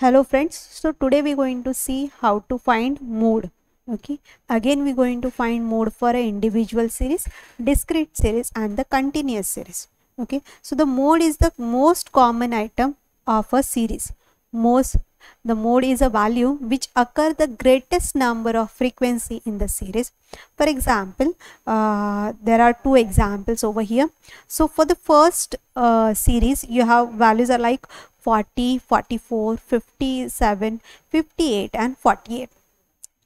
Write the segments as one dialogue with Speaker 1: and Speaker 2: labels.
Speaker 1: hello friends so today we're going to see how to find mode okay? Again we're going to find mode for an individual series discrete series and the continuous series okay? So the mode is the most common item of a series most the mode is a value which occur the greatest number of frequency in the series. For example uh, there are two examples over here. So for the first uh, series you have values are like 40 44 57 58 and 48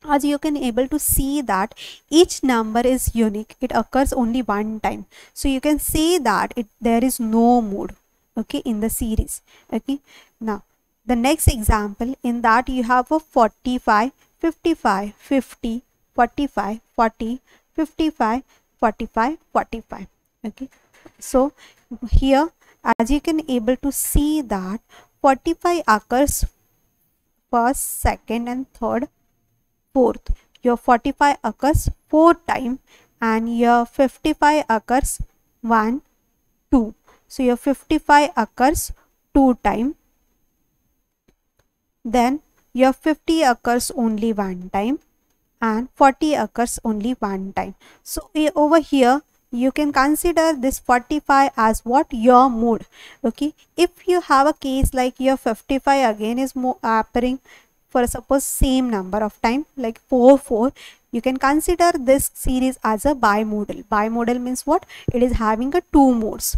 Speaker 1: as you can able to see that each number is unique. It occurs only one time. So you can see that it there is no mode okay in the series okay. Now the next example in that you have a 45 55 50 45 40 55 45 45 okay? So here as you can able to see that 45 occurs first second and third fourth. Your 45 occurs four time and your 55 occurs 1 2 so your 55 occurs two time then your 50 occurs only one time and 40 occurs only one time. So over here you can consider this 45 as what? Your mode okay? If you have a case like your 55 again is more appearing for suppose same number of time like 4 4 you can consider this series as a bimodal. Bimodal means what? It is having a two modes.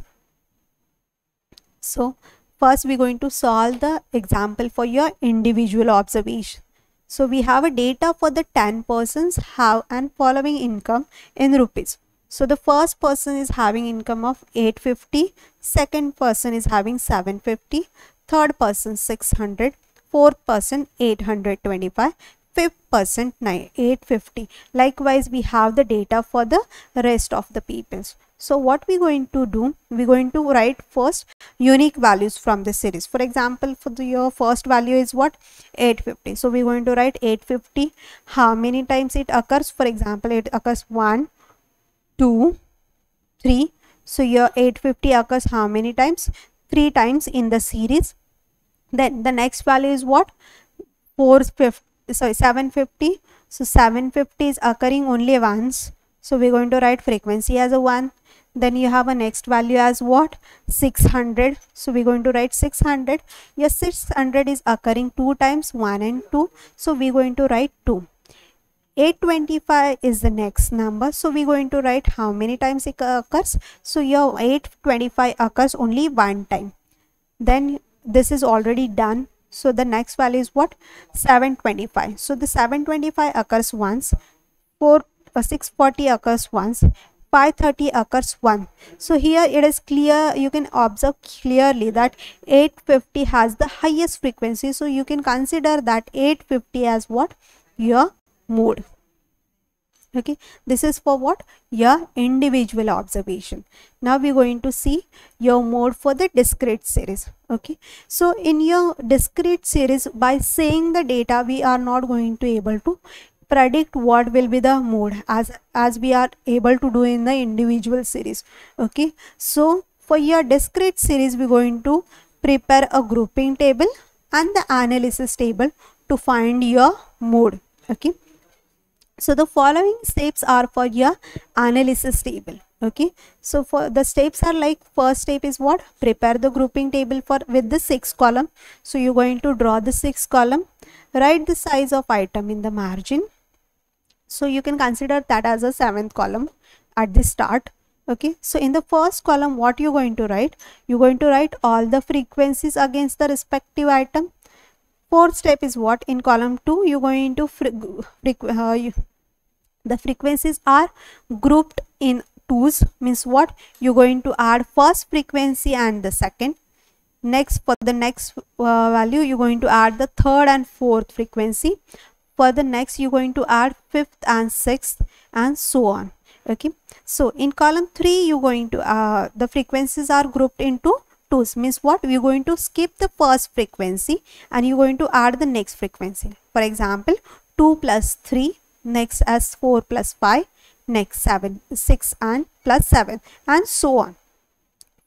Speaker 1: So First, we're going to solve the example for your individual observation. So we have a data for the 10 persons have and following income in rupees. So the first person is having income of 850, second person is having 750, third person 600, fourth person 825, fifth person 850. Likewise, we have the data for the rest of the peoples. So what we're going to do, we're going to write first unique values from the series. For example, for the, your first value is what? 850. So we're going to write 850. How many times it occurs? For example, it occurs 1, 2, 3. So your 850 occurs how many times? 3 times in the series. Then the next value is what? 450, sorry, 750. So 750 is occurring only once. So we're going to write frequency as a 1 then you have a next value as what? 600 so we're going to write 600 yes 600 is occurring two times 1 and 2 so we're going to write 2 825 is the next number. So we're going to write how many times it occurs? So your 825 occurs only one time. Then this is already done. So the next value is what? 725 so the 725 occurs once. 4 uh, 640 occurs once 530 occurs 1 so here it is clear you can observe clearly that 850 has the highest frequency. So you can consider that 850 as what? Your mode. Okay this is for what? Your individual observation. Now we're going to see your mode for the discrete series. Okay so in your discrete series by saying the data we are not going to able to predict what will be the mode as as we are able to do in the individual series okay? So for your discrete series we're going to prepare a grouping table and the analysis table to find your mode okay? So the following steps are for your analysis table okay? So for the steps are like first step is what? Prepare the grouping table for with the six column. So you're going to draw the six column. Write the size of item in the margin so you can consider that as a seventh column at the start okay? So in the first column what you're going to write? You're going to write all the frequencies against the respective item. Fourth step is what? In column 2 you're going to uh, you, the frequencies are grouped in twos. Means what? You're going to add first frequency and the second. Next for the next uh, value you're going to add the third and fourth frequency for the next you're going to add fifth and sixth and so on okay? So in column 3 you're going to uh, the frequencies are grouped into twos. Means what? We're going to skip the first frequency and you're going to add the next frequency. For example 2 plus 3 next as 4 plus 5 next 7 6 and plus 7 and so on.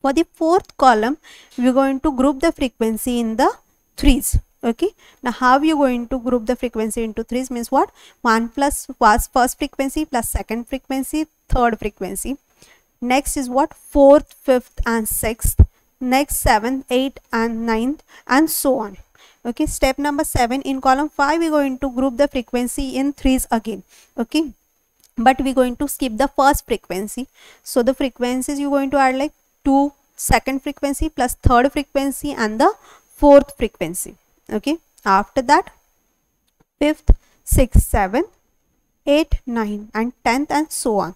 Speaker 1: For the fourth column we're going to group the frequency in the threes okay. Now how you going to group the frequency into threes means what? 1 plus was first frequency plus second frequency third frequency. Next is what? Fourth fifth and sixth. Next seventh eighth and ninth and so on. Okay. Step number seven in column five we're going to group the frequency in threes again. Okay. But we're going to skip the first frequency. So the frequencies you're going to add like two second frequency plus third frequency and the fourth frequency okay. After that fifth sixth seventh eight nine and tenth and so on.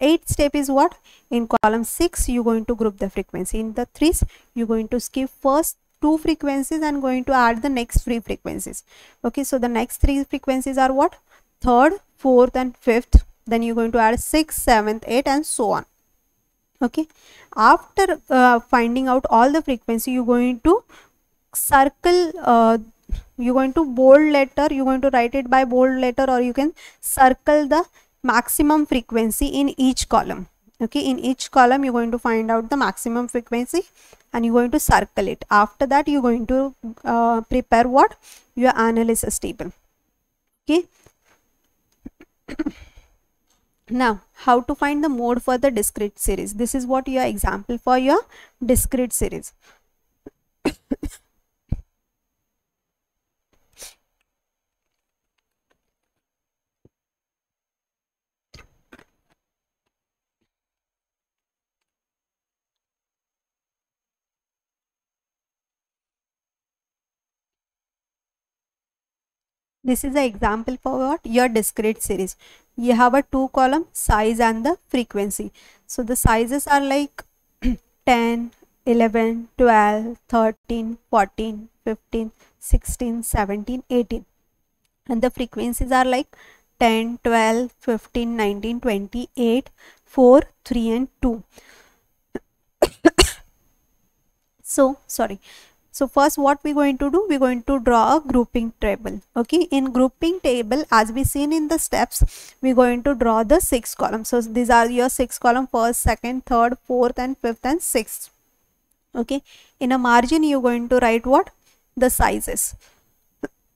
Speaker 1: Eighth step is what? In column six you're going to group the frequency. In the threes you're going to skip first two frequencies and going to add the next three frequencies. Okay. So the next three frequencies are what? Third fourth and fifth. Then you're going to add sixth seventh eighth and so on. Okay. After uh, finding out all the frequency you're going to circle uh, you're going to bold letter you're going to write it by bold letter or you can circle the maximum frequency in each column. Okay in each column you're going to find out the maximum frequency and you're going to circle it. After that you're going to uh, prepare what? Your analysis table. Okay? Now how to find the mode for the discrete series? This is what your example for your discrete series this is the example for what? Your discrete series. You have a two column size and the frequency. So the sizes are like 10 11 12 13 14 15 16 17 18 and the frequencies are like 10 12 15 19 28 4 3 and 2 so sorry so first what we're going to do? We're going to draw a grouping table. Okay? In grouping table as we seen in the steps we're going to draw the six columns. So these are your six column first second third fourth and fifth and sixth. Okay? In a margin you're going to write what? The sizes.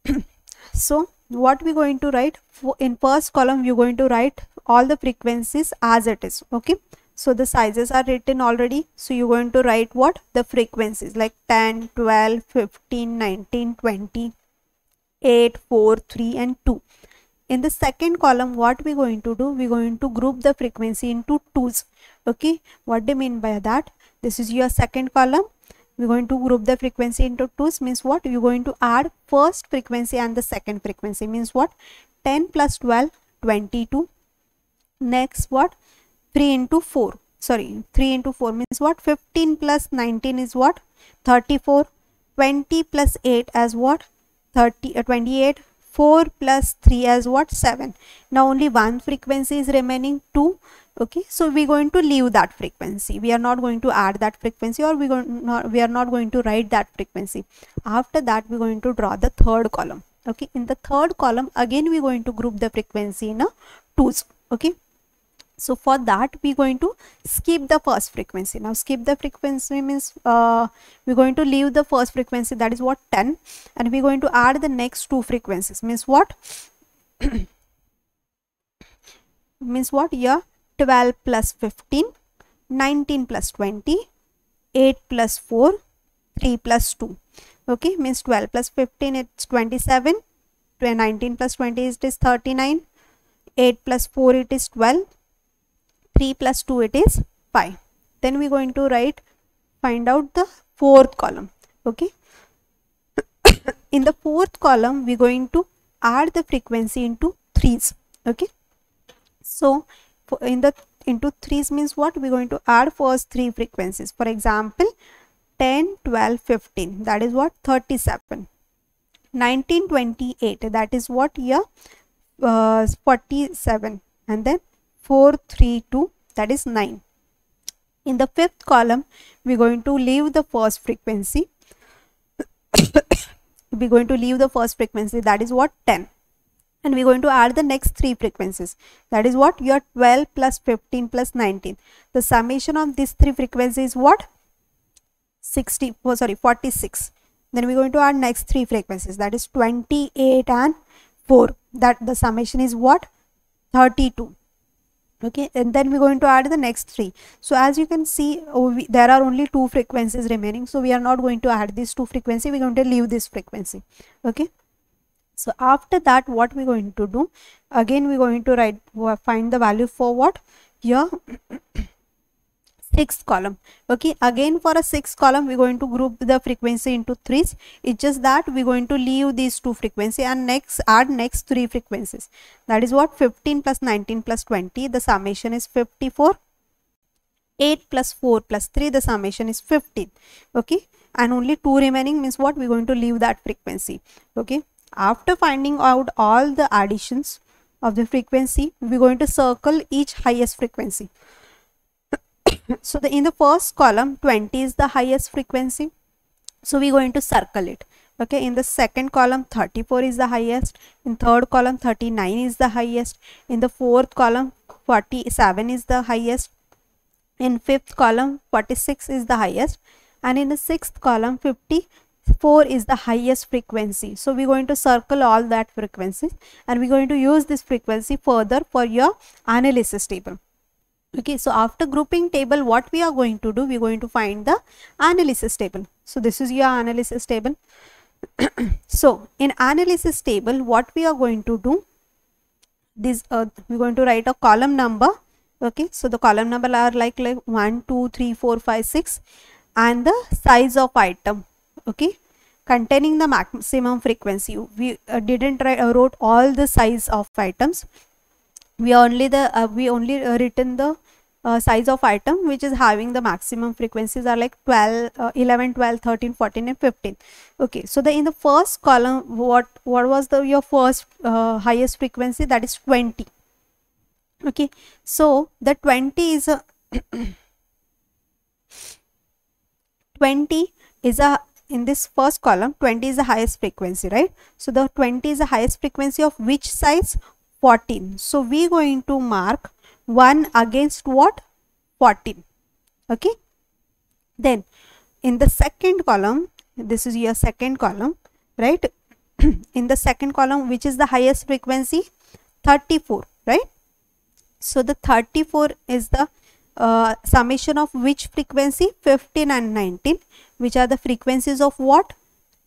Speaker 1: So what we're going to write? In first column we're going to write all the frequencies as it is. Okay so the sizes are written already. So you're going to write what? The frequencies like 10 12 15 19 20 8 4 3 and 2 in the second column what we're going to do? We're going to group the frequency into twos. Okay? What do you mean by that? This is your second column. We're going to group the frequency into twos means what? You're going to add first frequency and the second frequency means what? 10 plus 12 22 next what 3 into 4 sorry 3 into 4 means what? 15 plus 19 is what? 34 20 plus 8 as what? 30 uh, 28 4 plus 3 as what? 7 now only one frequency is remaining 2 okay so we're going to leave that frequency. We are not going to add that frequency or we going not we are not going to write that frequency. After that we're going to draw the third column. Okay in the third column again we're going to group the frequency in a twos. Okay so for that we're going to skip the first frequency. Now skip the frequency means uh, we're going to leave the first frequency that is what 10 and we're going to add the next two frequencies. Means what? Means what yeah 12 plus 15 19 plus 20 8 plus 4 3 plus 2 okay means 12 plus 15 it's 27 19 plus 20 it is 39 8 plus 4 it is 12 3 plus 2 it is 5 then we're going to write find out the fourth column okay? In the fourth column we're going to add the frequency into threes okay? So in the into threes means what? We're going to add first three frequencies. For example 10 12 15 that is what? 37 19 28 that is what? Year uh, 47 and then 432 that is 9 in the fifth column we're going to leave the first frequency. We're going to leave the first frequency that is what 10 and we're going to add the next three frequencies that is what your 12 plus 15 plus 19 the summation of these three frequencies is what? 60 oh sorry 46 then we're going to add next three frequencies that is 28 and 4 that the summation is what? 32 okay and then we're going to add the next three. So as you can see oh, we, there are only two frequencies remaining. So we are not going to add these two frequency we're going to leave this frequency. Okay? So after that what we're going to do again we're going to write find the value for what? Here sixth column. Okay again for a sixth column we're going to group the frequency into threes. It's just that we're going to leave these two frequency and next add next three frequencies. That is what 15 plus 19 plus 20 the summation is 54 8 plus 4 plus 3 the summation is 15 okay and only two remaining means what? We're going to leave that frequency. Okay after finding out all the additions of the frequency we're going to circle each highest frequency so the in the first column 20 is the highest frequency. So we're going to circle it. Okay in the second column 34 is the highest. In third column 39 is the highest. In the fourth column 47 is the highest. In fifth column 46 is the highest. And in the sixth column 54 is the highest frequency. So we're going to circle all that frequencies and we're going to use this frequency further for your analysis table okay so after grouping table what we are going to do? We're going to find the analysis table. So this is your analysis table. So in analysis table what we are going to do? This uh, we're going to write a column number. Okay so the column number are like like 1 2 3 4 5 6 and the size of item. Okay containing the maximum frequency. We uh, didn't write, uh, wrote all the size of items we only the uh, we only uh, written the uh, size of item which is having the maximum frequencies are like 12 uh, 11 12 13 14 and 15 okay so the in the first column what what was the your first uh, highest frequency? That is 20 okay so the 20 is a 20 is a in this first column 20 is the highest frequency right? So the 20 is the highest frequency of which size 14 so we going to mark 1 against what? 14 okay? Then in the second column this is your second column right? In the second column which is the highest frequency? 34 right? So the 34 is the uh, summation of which frequency? 15 and 19 which are the frequencies of what?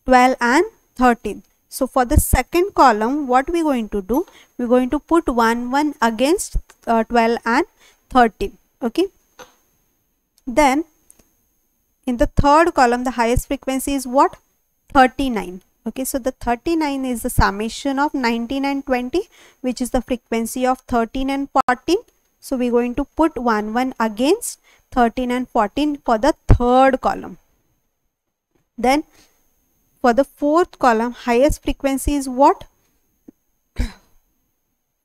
Speaker 1: 12 and 13 so for the second column, what we're going to do, we're going to put 1, 1 against uh, 12 and 13. Okay. Then in the third column, the highest frequency is what? 39. Okay, so the 39 is the summation of 19 and 20, which is the frequency of 13 and 14. So we're going to put 1, 1 against 13 and 14 for the third column. Then for the fourth column, highest frequency is what?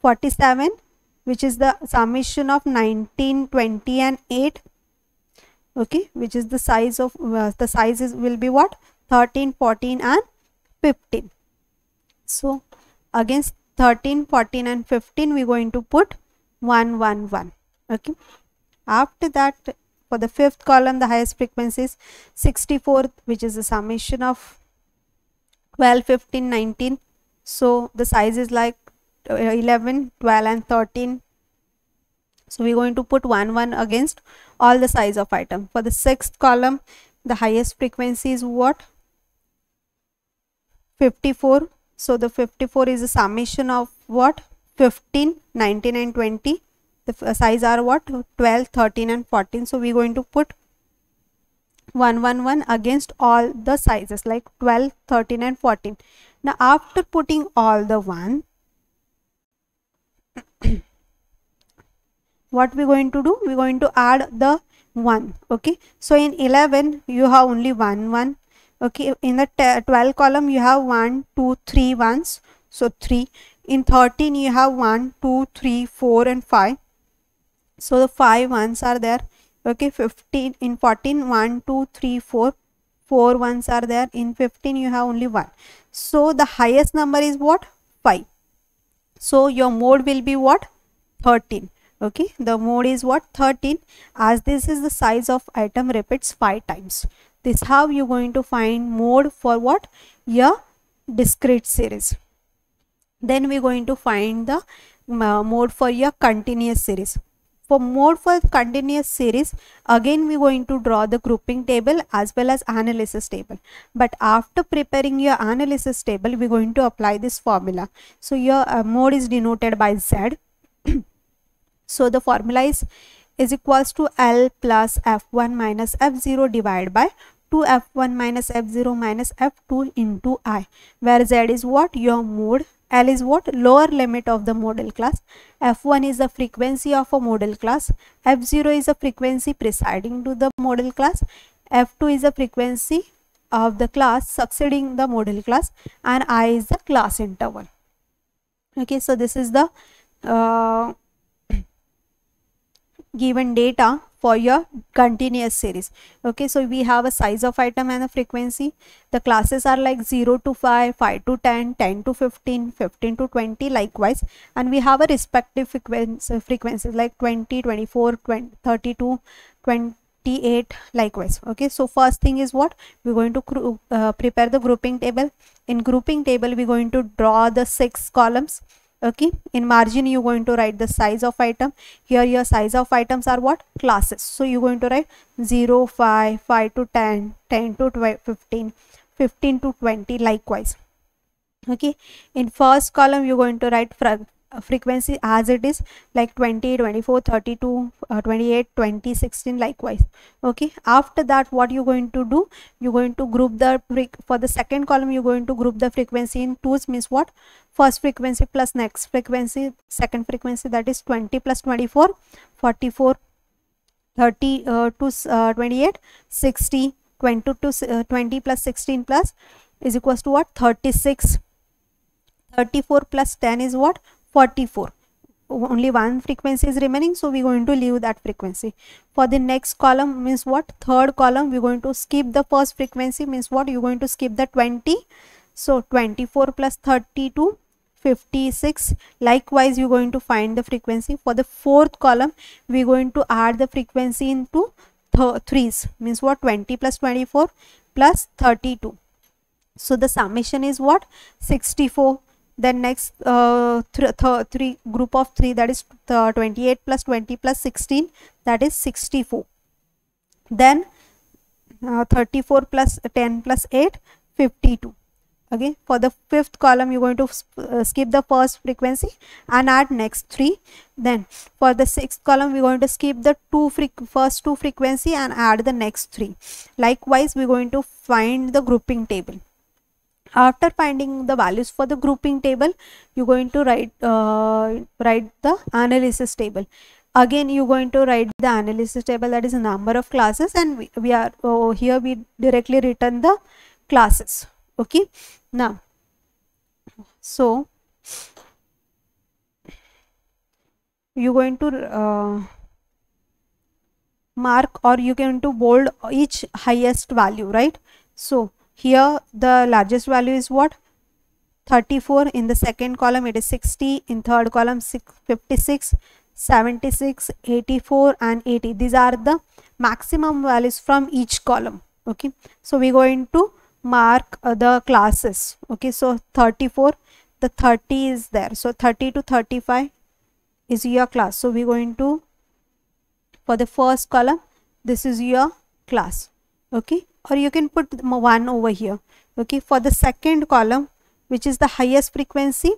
Speaker 1: 47 which is the summation of 19, 20 and 8 okay which is the size of uh, the sizes will be what? 13 14 and 15 so against 13 14 and 15 we're going to put 1 1 1 okay. After that for the fifth column the highest frequency is 64 which is the summation of 12 15 19 so the size is like uh, 11 12 and 13 so we're going to put 1 1 against all the size of item. For the sixth column the highest frequency is what? 54 so the 54 is a summation of what? 15 19 and 20 the size are what? 12 13 and 14 so we're going to put 111 against all the sizes like 12 13 and 14 now after putting all the one what we're going to do? We're going to add the 1 okay? So in 11 you have only one one okay? In the 12 column you have one two three ones so 3 in 13 you have 1 2 3 4 and 5 so the five ones are there okay 15 in 14 1 2 3 4 4 ones are there. In 15 you have only one. So the highest number is what? 5 so your mode will be what? 13 okay the mode is what? 13 as this is the size of item repeats five times. This how you're going to find mode for what? Your discrete series. Then we're going to find the uh, mode for your continuous series for mode for continuous series again we're going to draw the grouping table as well as analysis table. But after preparing your analysis table we're going to apply this formula. So your uh, mode is denoted by z. So the formula is is equals to L plus F1 minus F0 divided by 2 F1 minus F0 minus F2 into I where Z is what? Your mode L is what? Lower limit of the model class. F1 is the frequency of a model class. F0 is the frequency preceding to the model class. F2 is the frequency of the class succeeding the model class. And I is the class interval. Okay so this is the uh, given data for your continuous series. Okay so we have a size of item and a frequency. The classes are like 0 to 5 5 to 10 10 to 15 15 to 20 likewise. And we have a respective frequency frequencies like 20 24 20 32 28 likewise. Okay so first thing is what? We're going to uh, prepare the grouping table. In grouping table we're going to draw the six columns okay? In margin you're going to write the size of item. Here your size of items are what? Classes. So you're going to write 0 5 5 to 10 10 to 12, 15 15 to 20 likewise. Okay? In first column you're going to write frequency as it is like 20 24 32 uh, 28 20 16 likewise. Okay? After that what you're going to do? You're going to group the for the second column you're going to group the frequency in twos means what? First frequency plus next frequency second frequency that is 20 plus 24 44 30 uh, to uh, 28 60 20 to uh, 20 plus 16 plus is equals to what? 36 34 plus 10 is what 44 only one frequency is remaining so we're going to leave that frequency. For the next column means what? Third column we're going to skip the first frequency means what? You're going to skip the 20 so 24 plus 32 56 likewise you're going to find the frequency. For the fourth column we're going to add the frequency into th threes means what? 20 plus 24 plus 32 so the summation is what? 64 then next uh, th th three group of three that is 28 plus 20 plus 16 that is 64 then uh, 34 plus 10 plus 8 52 okay for the fifth column you're going to uh, skip the first frequency and add next three. Then for the sixth column we're going to skip the two first two frequency and add the next three. Likewise we're going to find the grouping table after finding the values for the grouping table you're going to write uh, write the analysis table. Again you're going to write the analysis table that is a number of classes and we, we are oh, here we directly return the classes. Okay? Now so you're going to uh, mark or you can to bold each highest value right? So here the largest value is what? 34 in the second column it is 60 in third column 56 76 84 and 80 these are the maximum values from each column okay? So we're going to mark uh, the classes okay? So 34 the 30 is there. So 30 to 35 is your class. So we're going to for the first column this is your class okay or you can put one over here. Okay for the second column which is the highest frequency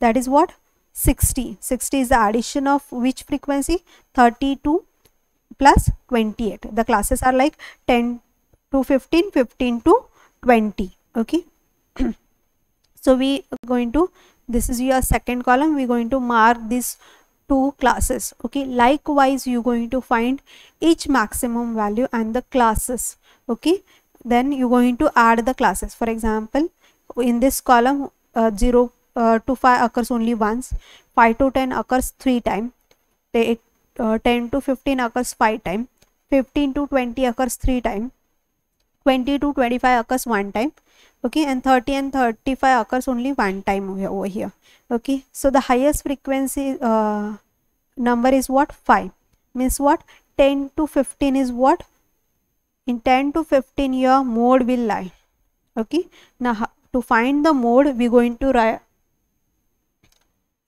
Speaker 1: that is what? 60 60 is the addition of which frequency? 32 plus 28 the classes are like 10 to 15 15 to 20 okay? So we are going to this is your second column. We're going to mark these two classes okay? Likewise you're going to find each maximum value and the classes okay? Then you're going to add the classes. For example in this column uh, 0 uh, to 5 occurs only once 5 to 10 occurs 3 times uh, 10 to 15 occurs 5 times 15 to 20 occurs 3 times 20 to 25 occurs 1 time okay and 30 and 35 occurs only one time over here. Okay so the highest frequency uh, number is what? 5 means what? 10 to 15 is what? In 10 to 15 your mode will lie. Okay now to find the mode we're going to write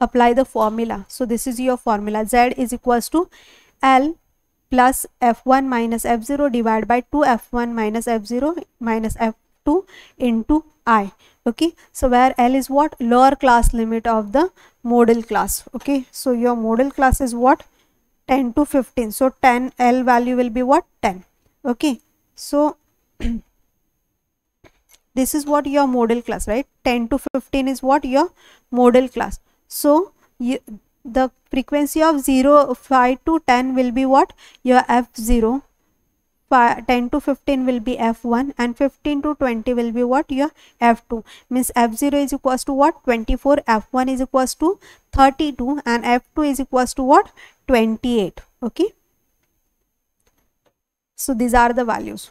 Speaker 1: apply the formula. So this is your formula. Z is equals to l plus f1 minus f0 divided by 2 f1 minus f0 minus f2 into i okay? So where l is what? Lower class limit of the model class okay? So your model class is what? 10 to 15 so 10 l value will be what? 10 okay? So this is what your model class right? 10 to 15 is what your model class. So you, the frequency of 0 5 to 10 will be what? Your f0 10 to 15 will be f1 and 15 to 20 will be what? Your f2 means f0 is equals to what? 24 f1 is equals to 32 and f2 is equals to what? 28 okay? So these are the values.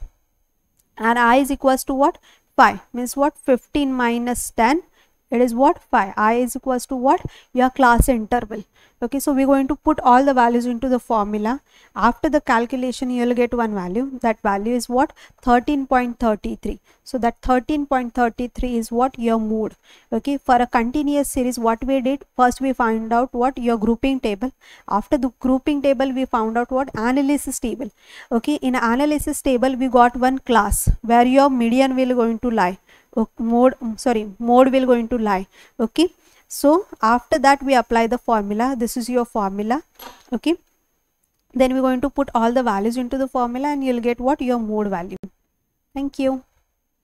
Speaker 1: And i is equals to what? 5 means what? 15 minus 10 it is what? Phi. I is equals to what? Your class interval. Okay so we're going to put all the values into the formula. After the calculation you'll get one value. That value is what? 13.33 so that 13.33 is what? Your mode okay for a continuous series what we did? First we find out what? Your grouping table. After the grouping table we found out what? Analysis table. Okay in analysis table we got one class where your median will going to lie mode mm, sorry mode will going to lie. Okay so after that we apply the formula. This is your formula. Okay then we're going to put all the values into the formula and you'll get what? Your mode value. Thank you